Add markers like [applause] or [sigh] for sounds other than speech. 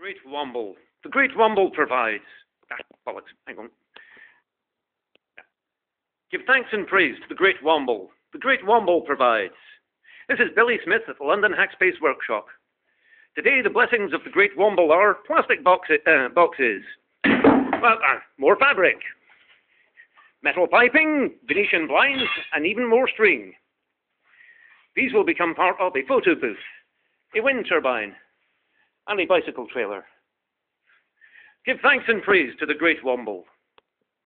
Great Womble. The Great Womble provides. Ah, bollocks. Hang on. Give thanks and praise to the Great Womble. The Great Womble provides. This is Billy Smith at the London Hackspace Workshop. Today, the blessings of the Great Womble are plastic uh, boxes, [coughs] well, uh, more fabric, metal piping, Venetian blinds, and even more string. These will become part of a photo booth, a wind turbine, and a bicycle trailer. Give thanks and praise to the Great Womble.